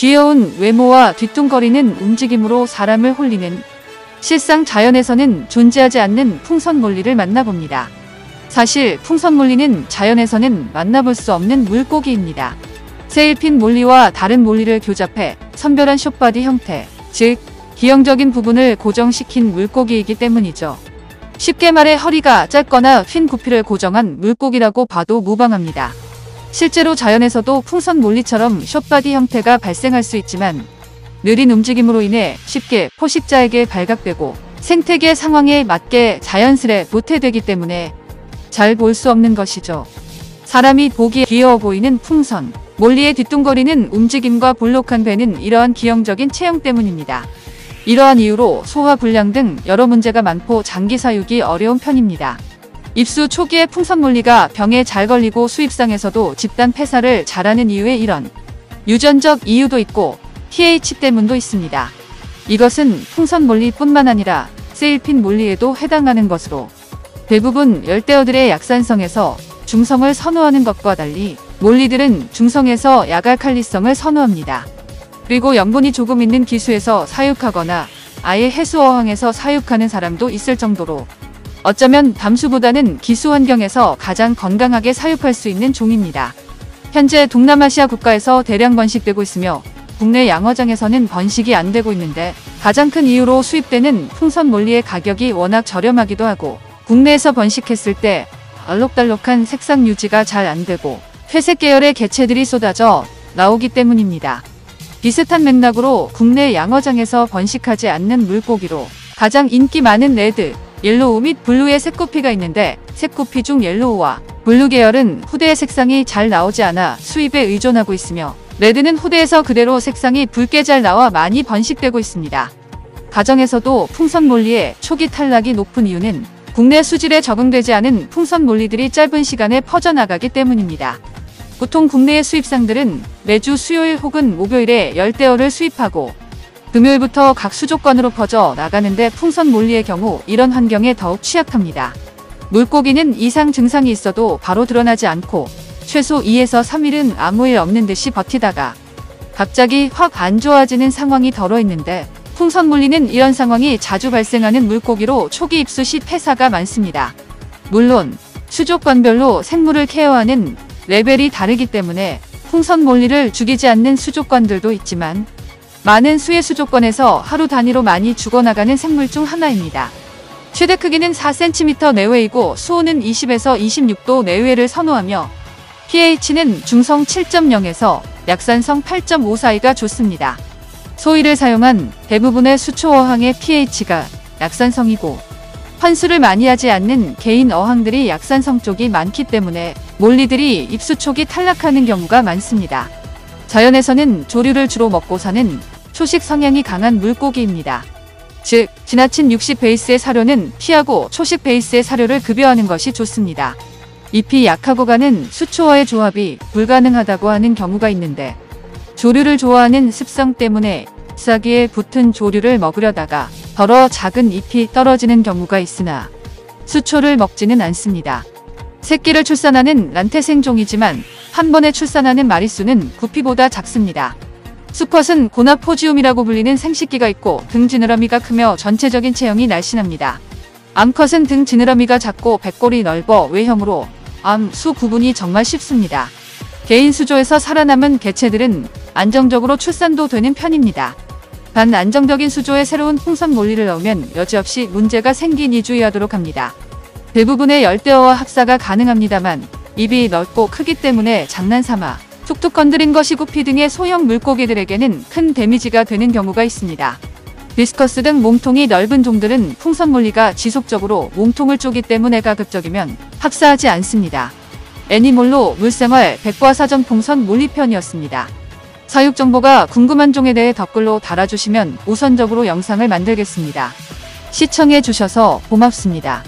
귀여운 외모와 뒤뚱거리는 움직임으로 사람을 홀리는 실상 자연에서는 존재하지 않는 풍선몰리를 만나봅니다. 사실 풍선몰리는 자연에서는 만나볼 수 없는 물고기입니다. 세일핀 몰리와 다른 몰리를 교잡해 선별한 숏바디 형태, 즉 기형적인 부분을 고정시킨 물고기이기 때문이죠. 쉽게 말해 허리가 짧거나 핀 구피를 고정한 물고기라고 봐도 무방합니다. 실제로 자연에서도 풍선 몰리처럼 숏바디 형태가 발생할 수 있지만 느린 움직임으로 인해 쉽게 포식자에게 발각되고 생태계 상황에 맞게 자연스레 모태되기 때문에 잘 볼 수 없는 것이죠. 사람이 보기에 귀여워 보이는 풍선, 몰리의 뒤뚱거리는 움직임과 볼록한 배는 이러한 기형적인 체형 때문입니다. 이러한 이유로 소화 불량 등 여러 문제가 많고 장기 사육이 어려운 편입니다. 입수 초기에 풍선몰리가 병에 잘 걸리고 수입상에서도 집단 폐사를 잘하는 이유에 이런 유전적 이유도 있고 pH 때문도 있습니다. 이것은 풍선몰리뿐만 아니라 세일핀 몰리에도 해당하는 것으로 대부분 열대어들의 약산성에서 중성을 선호하는 것과 달리 몰리들은 중성에서 약알칼리성을 선호합니다. 그리고 염분이 조금 있는 기수에서 사육하거나 아예 해수어항에서 사육하는 사람도 있을 정도로 어쩌면 담수보다는 기수 환경에서 가장 건강하게 사육할 수 있는 종입니다. 현재 동남아시아 국가에서 대량 번식되고 있으며 국내 양어장에서는 번식이 안 되고 있는데 가장 큰 이유로 수입되는 풍선 몰리의 가격이 워낙 저렴하기도 하고 국내에서 번식했을 때 알록달록한 색상 유지가 잘 안 되고 회색 계열의 개체들이 쏟아져 나오기 때문입니다. 비슷한 맥락으로 국내 양어장에서 번식하지 않는 물고기로 가장 인기 많은 red, yellow 및 blue의 색코피가 있는데 색코피 중 yellow와 blue 계열은 후대의 색상이 잘 나오지 않아 수입에 의존하고 있으며 red는 후대에서 그대로 색상이 붉게 잘 나와 많이 번식되고 있습니다. 가정에서도 풍선 몰리의 초기 탈락이 높은 이유는 국내 수질에 적응되지 않은 풍선 몰리들이 짧은 시간에 퍼져나가기 때문입니다. 보통 국내의 수입상들은 매주 수요일 혹은 목요일에 열대어를 수입하고 금요일부터 각 수족관으로 퍼져 나가는데 풍선 몰리의 경우 이런 환경에 더욱 취약합니다. 물고기는 이상 증상이 있어도 바로 드러나지 않고 최소 2에서 3일은 아무 일 없는 듯이 버티다가 갑자기 확 안 좋아지는 상황이 덜어 있는데 풍선 몰리는 이런 상황이 자주 발생하는 물고기로 초기 입수 시 폐사가 많습니다. 물론 수족관별로 생물을 케어하는 레벨이 다르기 때문에 풍선 몰리를 죽이지 않는 수족관들도 있지만 많은 수의 수족관에서 하루 단위로 많이 죽어나가는 생물 중 하나입니다. 최대 크기는 4cm 내외이고 수온은 20에서 26도 내외를 선호하며 pH는 중성 7.0에서 약산성 8.5 사이가 좋습니다. 소위를 사용한 대부분의 수초 어항의 pH가 약산성이고 환수를 많이 하지 않는 개인 어항들이 약산성 쪽이 많기 때문에 몰리들이 입수 초기 탈락하는 경우가 많습니다. 자연에서는 조류를 주로 먹고 사는 초식 성향이 강한 물고기입니다. 즉, 지나친 육식 베이스의 사료는 피하고 초식 베이스의 사료를 급여하는 것이 좋습니다. 잎이 약하고 가는 수초와의 조합이 불가능하다고 하는 경우가 있는데 조류를 좋아하는 습성 때문에 잎사귀에 붙은 조류를 먹으려다가 더러 작은 잎이 떨어지는 경우가 있으나 수초를 먹지는 않습니다. 새끼를 출산하는 란태생종이지만 한 번에 출산하는 마리수는 구피보다 작습니다. 수컷은 고나포지움이라고 불리는 생식기가 있고 등 지느러미가 크며 전체적인 체형이 날씬합니다. 암컷은 등 지느러미가 작고 배골이 넓어 외형으로 암, 수 구분이 정말 쉽습니다. 개인 수조에서 살아남은 개체들은 안정적으로 출산도 되는 편입니다. 단 안정적인 수조에 새로운 풍선 몰리를 넣으면 여지없이 문제가 생기니 주의하도록 합니다. 대부분의 열대어와 합사가 가능합니다만 입이 넓고 크기 때문에 장난삼아 툭툭 건드린 것이 구피 등의 소형 물고기들에게는 큰 데미지가 되는 경우가 있습니다. 디스커스 등 몸통이 넓은 종들은 풍선 몰리가 지속적으로 몸통을 쪼기 때문에 가급적이면 합사하지 않습니다. 애니몰로 물생활 백과사전 풍선 몰리편이었습니다. 사육 정보가 궁금한 종에 대해 댓글로 달아주시면 우선적으로 영상을 만들겠습니다. 시청해 주셔서 고맙습니다.